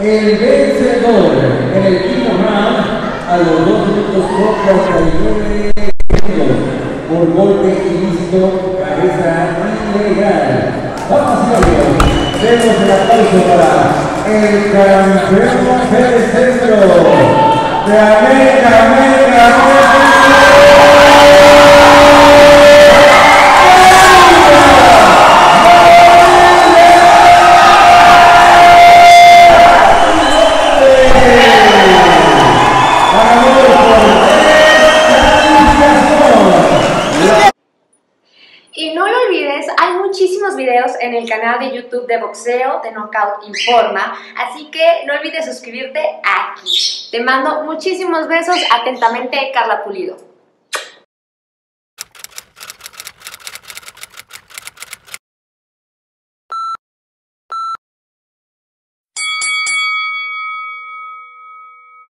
El vencedor, el equipo más, a los dos minutos por 49 por golpe ilícito, cabeza ilegal. Vamos a ver, demos el aplauso para el campeón del centro, René hay muchísimos videos en el canal de YouTube de boxeo de Knockout Informa, así que no olvides suscribirte aquí. Te mando muchísimos besos, atentamente Carla Pulido.